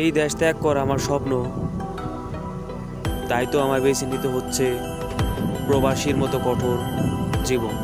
এই দেশ ত্যাগ করা আমার স্বপ্ন। তাই তো আমায় বেছে নিতে হচ্ছে প্রবাসীর মতো কঠোর জীবন।